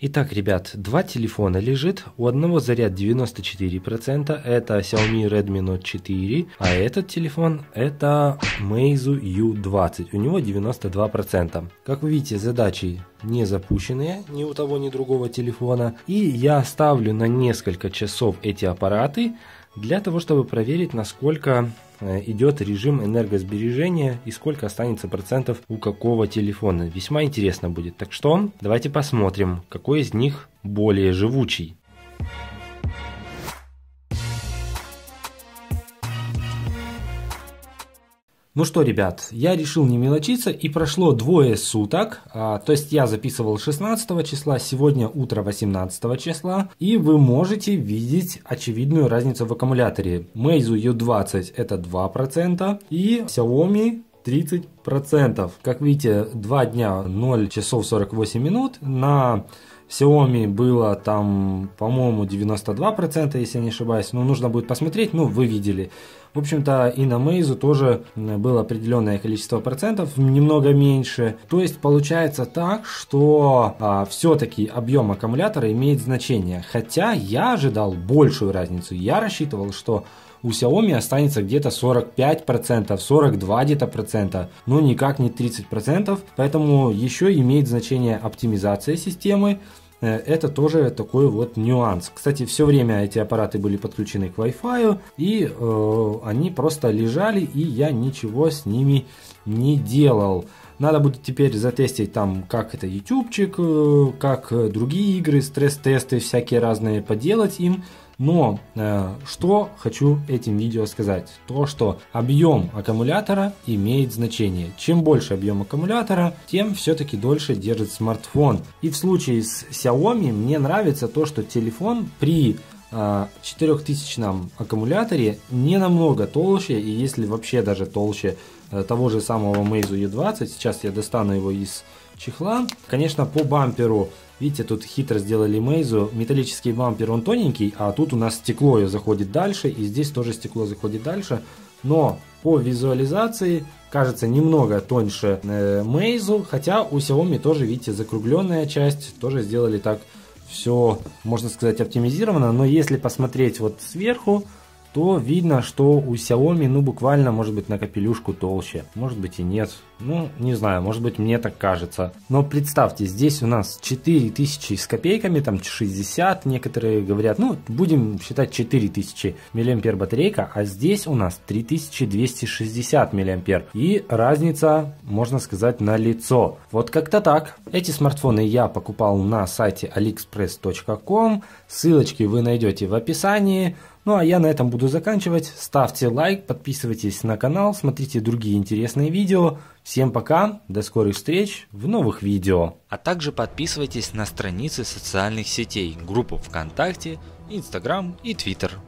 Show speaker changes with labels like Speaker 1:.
Speaker 1: Итак, ребят, два телефона лежит. У одного заряд 94%, это Xiaomi Redmi Note 4, а этот телефон это Meizu U20, у него 92%. Как вы видите, задачи не запущенные ни у того, ни другого телефона. И я ставлю на несколько часов эти аппараты для того, чтобы проверить, насколько идет режим энергосбережения и сколько останется процентов у какого телефона. Весьма интересно будет. Так что давайте посмотрим, какой из них более живучий. Ну что, ребят, я решил не мелочиться и прошло двое суток, а, то есть я записывал 16 числа, сегодня утро 18 числа, и вы можете видеть очевидную разницу в аккумуляторе. Meizu U20 это 2% и Xiaomi 30%. Как видите, 2 дня 0 часов 48 минут на Xiaomi было там, по-моему, 92%, если я не ошибаюсь. Но нужно будет посмотреть, ну, вы видели. В общем-то, и на Meizu тоже было определенное количество процентов, немного меньше. То есть, получается так, что а, все-таки объем аккумулятора имеет значение. Хотя я ожидал большую разницу. Я рассчитывал, что у Xiaomi останется где-то 45%, 42 где-то процента, но никак не 30%, поэтому еще имеет значение оптимизация системы, это тоже такой вот нюанс. Кстати, все время эти аппараты были подключены к Wi-Fi, и э, они просто лежали, и я ничего с ними не делал. Надо будет теперь затестить там, как это ютубчик, э, как другие игры, стресс-тесты всякие разные поделать им. Но э, что хочу этим видео сказать? То, что объем аккумулятора имеет значение. Чем больше объем аккумулятора, тем все-таки дольше держит смартфон. И в случае с Xiaomi мне нравится то, что телефон при 4000 э, аккумуляторе не намного толще, и если вообще даже толще э, того же самого Meizu U20, сейчас я достану его из чехла. Конечно, по бамперу Видите, тут хитро сделали Мейзу. Металлический бампер, он тоненький, а тут у нас стекло заходит дальше, и здесь тоже стекло заходит дальше. Но по визуализации кажется немного тоньше э, Meizu, хотя у Xiaomi тоже, видите, закругленная часть, тоже сделали так все, можно сказать, оптимизировано. Но если посмотреть вот сверху, то видно, что у Xiaomi, ну, буквально, может быть, на капелюшку толще. Может быть и нет. Ну, не знаю, может быть, мне так кажется. Но представьте, здесь у нас 4000 с копейками, там 60, некоторые говорят, ну, будем считать 4000 мАh батарейка, а здесь у нас 3260 мАh. И разница, можно сказать, на лицо. Вот как-то так. Эти смартфоны я покупал на сайте aliexpress.com. Ссылочки вы найдете в описании. Ну а я на этом буду заканчивать. Ставьте лайк, подписывайтесь на канал, смотрите другие интересные видео. Всем пока, до скорых встреч в новых видео.
Speaker 2: А также подписывайтесь на страницы социальных сетей, группу ВКонтакте, Инстаграм и Твиттер.